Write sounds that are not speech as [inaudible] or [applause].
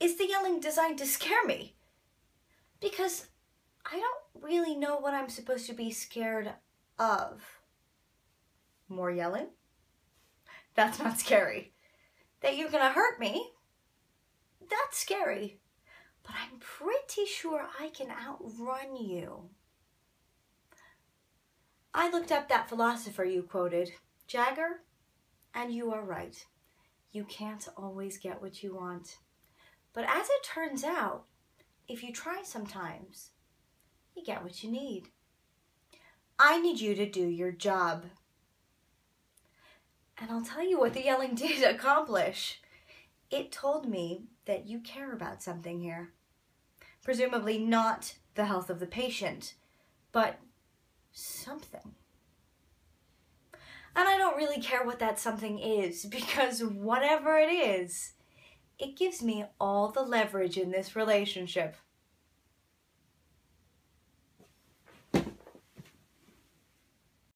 is the yelling designed to scare me? Because I don't really know what I'm supposed to be scared of. More yelling? That's not scary. That you're gonna hurt me? That's scary. But I'm pretty sure I can outrun you. I looked up that philosopher you quoted, Jagger, and you are right. You can't always get what you want. But as it turns out, if you try sometimes, you get what you need. I need you to do your job. And I'll tell you what the yelling [laughs] did accomplish. It told me that you care about something here. Presumably not the health of the patient, but something. And I don't really care what that something is [laughs] because whatever it is, it gives me all the leverage in this relationship.